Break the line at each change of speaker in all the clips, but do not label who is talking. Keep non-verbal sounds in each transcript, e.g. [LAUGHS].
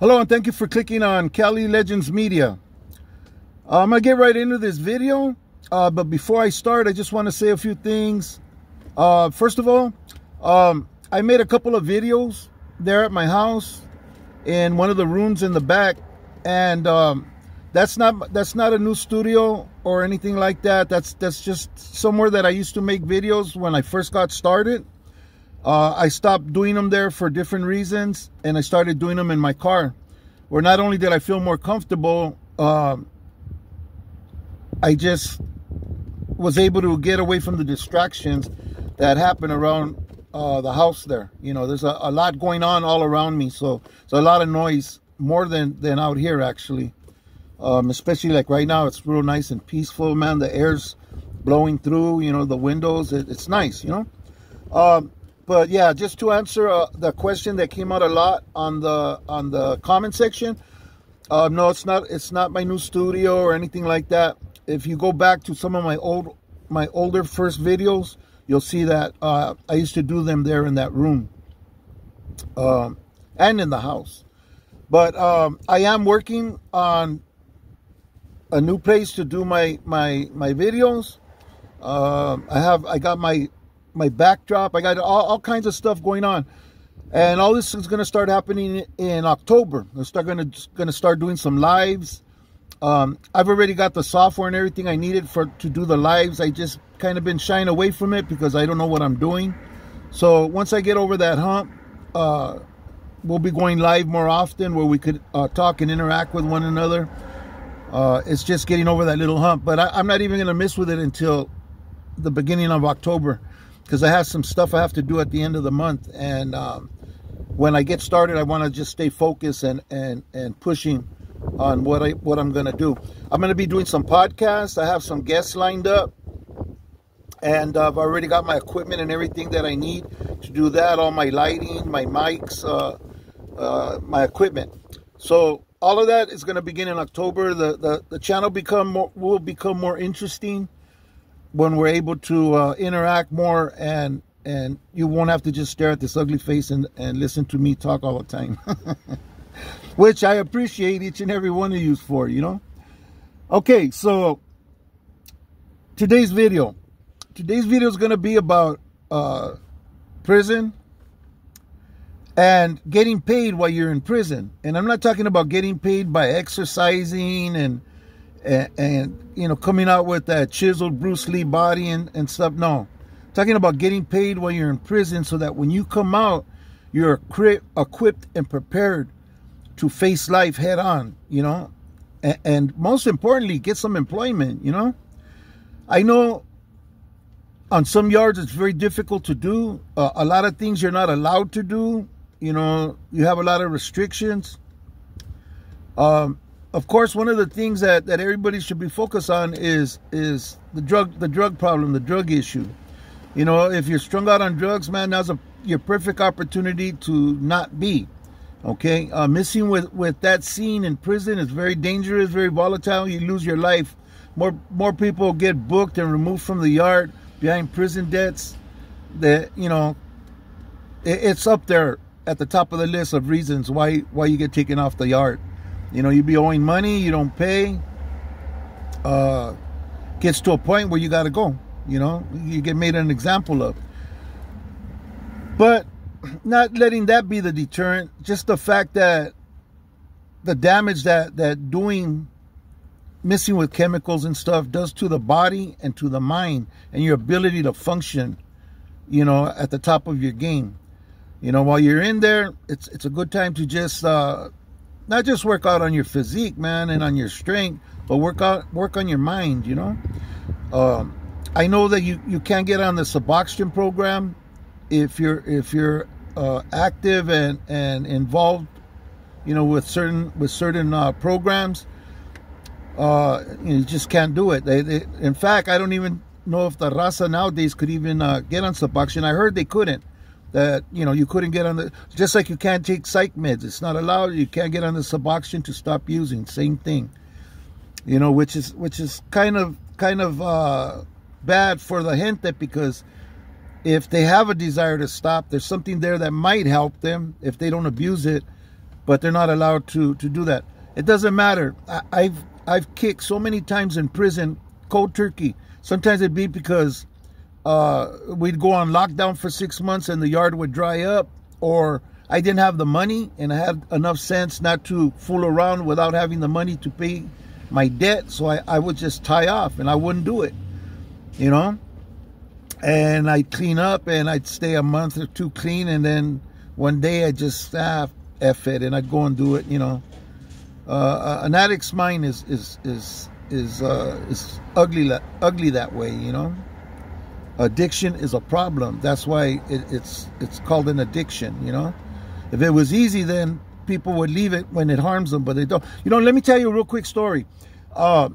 Hello and thank you for clicking on Cali Legends Media. I'm going to get right into this video. Uh, but before I start, I just want to say a few things. Uh, first of all, um, I made a couple of videos there at my house in one of the rooms in the back. And um, that's not that's not a new studio or anything like that. That's that's just somewhere that I used to make videos when I first got started. Uh, I stopped doing them there for different reasons, and I started doing them in my car, where not only did I feel more comfortable, uh, I just was able to get away from the distractions that happen around uh, the house there. You know, there's a, a, lot going on all around me, so so a lot of noise, more than than out here actually. Um, especially like right now, it's real nice and peaceful, man. The air's blowing through, you know, the windows. It, it's nice, you know. Um, but yeah, just to answer uh, the question that came out a lot on the on the comment section. Uh, no, it's not. It's not my new studio or anything like that. If you go back to some of my old my older first videos, you'll see that uh, I used to do them there in that room um, and in the house. But um, I am working on a new place to do my my my videos. Uh, I have I got my my backdrop. I got all, all kinds of stuff going on. And all this is going to start happening in October. I'm start going to going to start doing some lives. Um, I've already got the software and everything I needed for to do the lives. I just kind of been shying away from it because I don't know what I'm doing. So once I get over that hump, uh, we'll be going live more often where we could uh, talk and interact with one another. Uh, it's just getting over that little hump, but I, am not even going to miss with it until the beginning of October because I have some stuff I have to do at the end of the month. And um, when I get started, I want to just stay focused and, and, and pushing on what I what I'm going to do. I'm going to be doing some podcasts. I have some guests lined up. And I've already got my equipment and everything that I need to do that. All my lighting, my mics, uh, uh, my equipment. So all of that is going to begin in October. The, the, the channel become more, will become more interesting when we're able to uh, interact more and and you won't have to just stare at this ugly face and, and listen to me talk all the time. [LAUGHS] Which I appreciate each and every one of you for, you know. Okay, so today's video. Today's video is going to be about uh, prison and getting paid while you're in prison. And I'm not talking about getting paid by exercising and and, and, you know, coming out with that chiseled Bruce Lee body and, and stuff. No, talking about getting paid while you're in prison so that when you come out, you're equipped and prepared to face life head on, you know, and, and most importantly, get some employment, you know. I know on some yards it's very difficult to do. Uh, a lot of things you're not allowed to do. You know, you have a lot of restrictions. Um, of course, one of the things that, that everybody should be focused on is is the drug the drug problem, the drug issue. You know, if you're strung out on drugs, man, now's a your perfect opportunity to not be. Okay, uh, missing with with that scene in prison is very dangerous, very volatile. You lose your life. More more people get booked and removed from the yard behind prison debts. That you know, it, it's up there at the top of the list of reasons why why you get taken off the yard. You know, you be owing money, you don't pay. Uh, gets to a point where you got to go. You know, you get made an example of. But not letting that be the deterrent, just the fact that the damage that that doing missing with chemicals and stuff does to the body and to the mind and your ability to function, you know, at the top of your game. You know, while you're in there, it's it's a good time to just uh, not just work out on your physique, man, and on your strength, but work out work on your mind. You know, um, I know that you you can't get on the Suboxone program if you're if you're uh, active and and involved, you know, with certain with certain uh, programs. Uh, you just can't do it. They, they, in fact, I don't even know if the raza nowadays could even uh, get on Suboxone. I heard they couldn't that you know you couldn't get on the just like you can't take psych meds it's not allowed you can't get on the suboxone to stop using same thing you know which is which is kind of kind of uh bad for the gente because if they have a desire to stop there's something there that might help them if they don't abuse it but they're not allowed to to do that. It doesn't matter. I, I've I've kicked so many times in prison, cold turkey. Sometimes it'd be because uh, we'd go on lockdown for six months and the yard would dry up, or I didn't have the money and I had enough sense not to fool around without having the money to pay my debt. So I, I would just tie off and I wouldn't do it, you know? And I'd clean up and I'd stay a month or two clean. And then one day I just, ah, F it. And I'd go and do it, you know? Uh, an addict's mind is, is, is, is, uh, is ugly, ugly that way, you know? Addiction is a problem. That's why it, it's, it's called an addiction, you know? If it was easy, then people would leave it when it harms them, but they don't. You know, let me tell you a real quick story. Uh,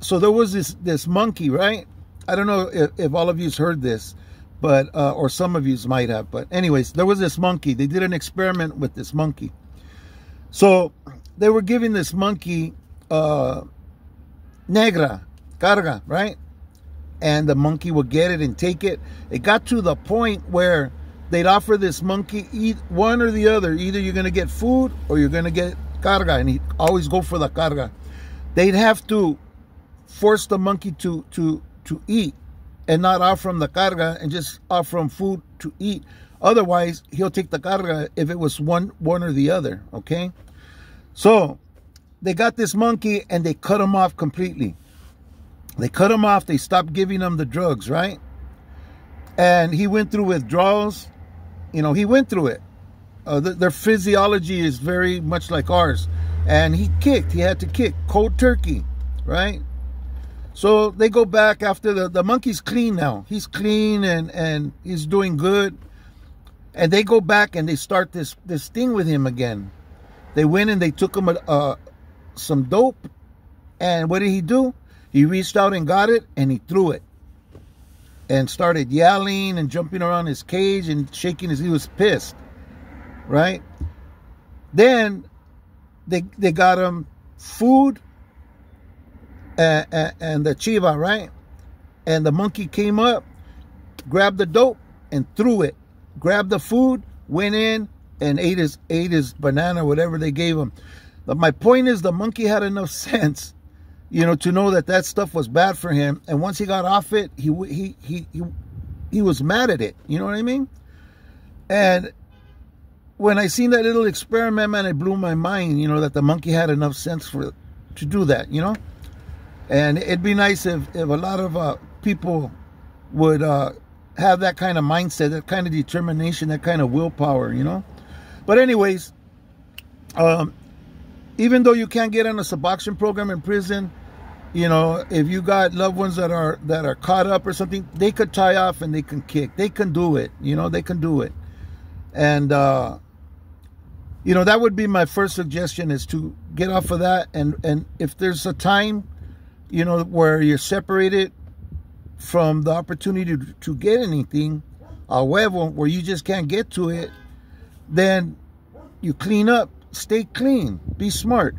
so there was this this monkey, right? I don't know if, if all of you's heard this, but uh, or some of yous might have. But anyways, there was this monkey. They did an experiment with this monkey. So they were giving this monkey uh, negra, carga, right? And the monkey would get it and take it. It got to the point where they'd offer this monkey eat one or the other. Either you're going to get food or you're going to get carga. And he'd always go for the carga. They'd have to force the monkey to, to, to eat and not offer him the carga and just offer him food to eat. Otherwise, he'll take the carga if it was one, one or the other, okay? So, they got this monkey and they cut him off completely. They cut him off. They stopped giving him the drugs, right? And he went through withdrawals you know, he went through it. Uh, th their physiology is very much like ours. And he kicked. He had to kick. Cold turkey, right? So they go back after the, the monkey's clean now. He's clean and, and he's doing good. And they go back and they start this, this thing with him again. They went and they took him a, some dope. And what did he do? He reached out and got it and he threw it. And started yelling and jumping around his cage and shaking his he was pissed right? Then they they got him food and, and, and the chiva right? And the monkey came up grabbed the dope and threw it. Grabbed the food went in and ate his ate his banana whatever they gave him. But my point is the monkey had enough [LAUGHS] sense you know, to know that that stuff was bad for him. And once he got off it, he he he he, he was mad at it. You know what I mean? And when I seen that little experiment, man, it blew my mind. You know that the monkey had enough sense for to do that. You know, and it'd be nice if if a lot of uh, people would uh, have that kind of mindset, that kind of determination, that kind of willpower. You know. But anyways, um, even though you can't get on a Suboxone program in prison, you know, if you got loved ones that are that are caught up or something, they could tie off and they can kick. They can do it. You know, they can do it. And uh, you know, that would be my first suggestion is to get off of that. And and if there's a time, you know, where you're separated from the opportunity to, to get anything, huevo, where you just can't get to it, then you clean up, stay clean, be smart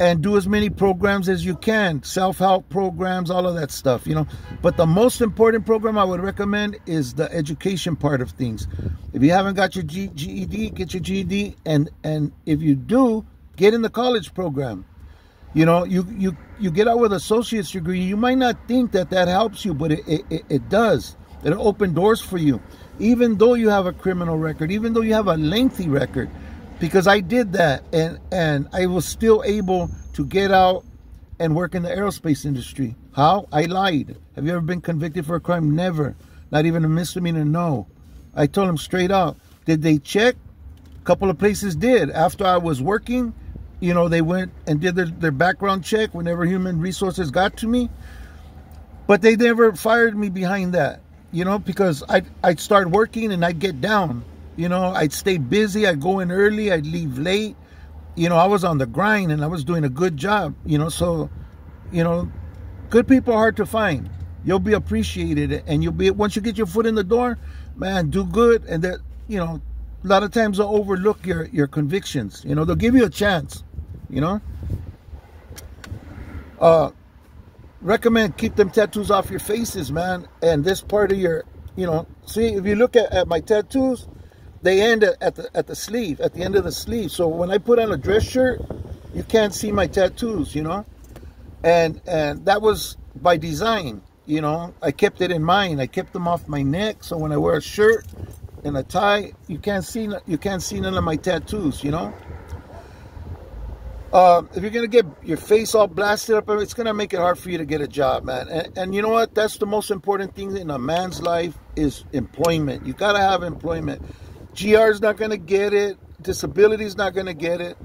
and do as many programs as you can self-help programs all of that stuff you know. But the most important program i would recommend is the education part of things. If you haven't got your G ged get your ged and and if you do get in the college program. You know you you you get out with associate's degree. You might not think that that helps you but it it, it does. It'll open doors for you. Even though you have a criminal record even though you have a lengthy record because I did that and and I was still able to get out and work in the aerospace industry. How? I lied. Have you ever been convicted for a crime? Never. Not even a misdemeanor? No. I told them straight out. Did they check? A couple of places did. After I was working, you know, they went and did their, their background check whenever human resources got to me. But they never fired me behind that, you know, because I'd, I'd start working and I'd get down. You know, I'd stay busy. I'd go in early. I'd leave late. You know, I was on the grind and I was doing a good job. You know, so, you know, good people are hard to find. You'll be appreciated, and you'll be once you get your foot in the door, man. Do good, and that you know, a lot of times they'll overlook your your convictions. You know, they'll give you a chance. You know. Uh, recommend keep them tattoos off your faces, man. And this part of your, you know, see if you look at, at my tattoos, they end at the at the sleeve, at the end of the sleeve. So when I put on a dress shirt, you can't see my tattoos, you know, and and that was by design. You know, I kept it in mind. I kept them off my neck, so when I wear a shirt and a tie, you can't see you can't see none of my tattoos. You know. Uh, if you're gonna get your face all blasted up, it's gonna make it hard for you to get a job, man. And, and you know what? That's the most important thing in a man's life is employment. You gotta have employment. GR is not gonna get it. Disability is not gonna get it.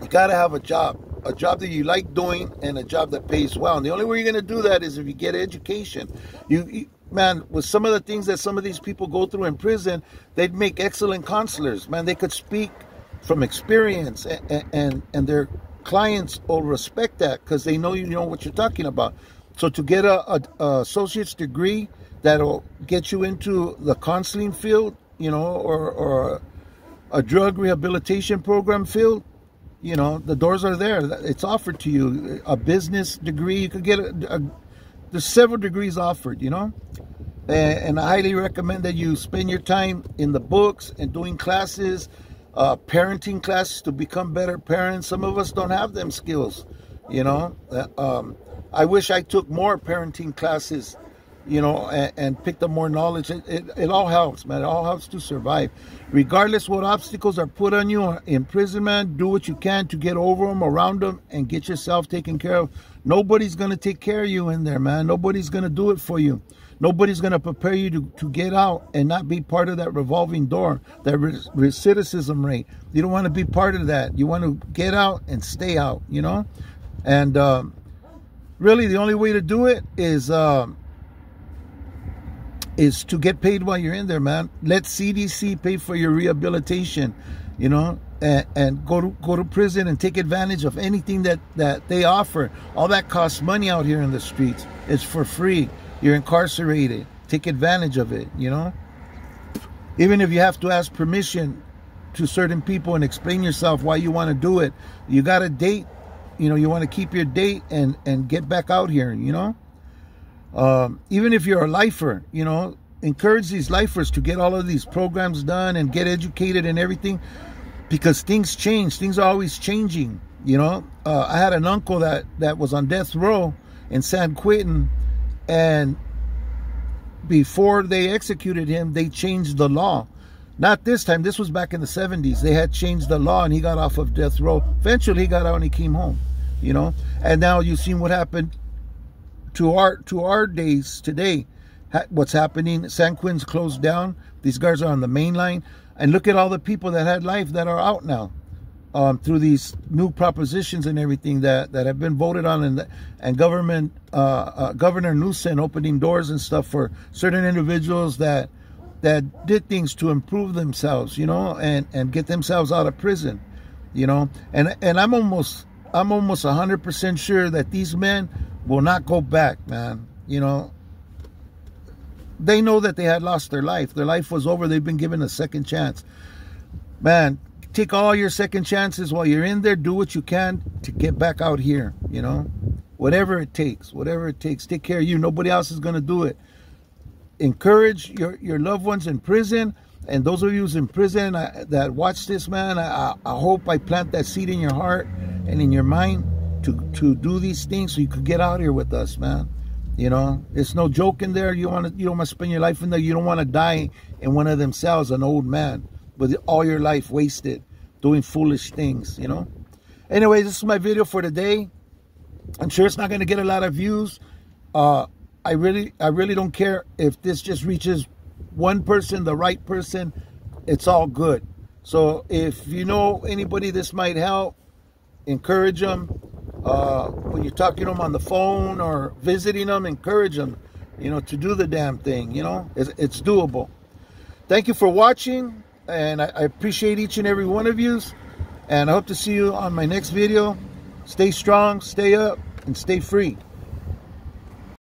You gotta have a job, a job that you like doing, and a job that pays well. And the only way you're gonna do that is if you get education. You, you man, with some of the things that some of these people go through in prison, they'd make excellent counselors. Man, they could speak from experience and, and, and their clients will respect that because they know you know what you're talking about. So to get a, a, a, associate's degree that'll get you into the counseling field, you know, or, or a drug rehabilitation program field, you know, the doors are there. It's offered to you. A business degree, you could get a, a there's several degrees offered, you know. And, and I highly recommend that you spend your time in the books and doing classes uh, parenting classes to become better parents. Some of us don't have them skills, you know. Uh, um, I wish I took more parenting classes, you know, and, and picked up more knowledge. It, it, it, all helps, man. It all helps to survive. Regardless what obstacles are put on you in prison, man, do what you can to get over them, around them, and get yourself taken care of. Nobody's going to take care of you in there, man. Nobody's going to do it for you. Nobody's going to prepare you to, to get out and not be part of that revolving door, that recidivism rate. You don't want to be part of that. You want to get out and stay out, you know? And um, really, the only way to do it is um, is to get paid while you're in there, man. Let CDC pay for your rehabilitation, you know, and, and, go to go to prison and take advantage of anything that that they offer. All that costs money out here in the streets. It's for free. You're incarcerated. Take advantage of it, you know? Even if you have to ask permission to certain people and explain yourself why you want to do it, you got a date, you know, you want to keep your date and, and get back out here, you know? Um, even if you're a lifer, you know, encourage these lifers to get all of these programs done and get educated and everything because things change. Things are always changing, you know? Uh, I had an uncle that, that was on death row in San Quentin and before they executed him, they changed the law. Not this time. This was back in the 70s. They had changed the law and he got off of death row. Eventually he got out and he came home, you know. And now you've seen what happened to our to our days today. What's happening? San Quentin's closed down. These guys are on the main line. And look at all the people that had life that are out now um, through these new propositions and everything that, that have been voted on and and government uh, uh, Governor Newsom opening doors and stuff for certain individuals that that did things to improve themselves, you know, and and get themselves out of prison, you know, and and I'm almost I'm almost hundred percent sure that these men will not go back, man. You know, they know that they had lost their life. Their life was over. They've been given a second chance. Man, take all your second chances while you're in there. Do what you can to get back out here, you know? Whatever it takes, whatever it takes. Take care of you. Nobody else is going to do it. Encourage your, your loved ones in prison. And those of you who's in prison I, that watch this, man, I, I hope I plant that seed in your heart and in your mind to, to do these things so you could get out here with us, man. You know, it's no joke in there. You want to, you don't want to spend your life in there. You don't want to die in one of them cells, an old man with all your life wasted doing foolish things, you know? Anyway, this is my video for today. I'm sure it's not going to get a lot of views. Uh, I really, I really don't care if this just reaches one person, the right person. It's all good. So if you know anybody this might help, encourage them. Uh, when you're talking to them on the phone or visiting them, encourage them, you know, to do the damn thing. You know, it's, it's doable. Thank you for watching and I, I appreciate each and every one of you. And I hope to see you on my next video. Stay strong, stay up, and stay free.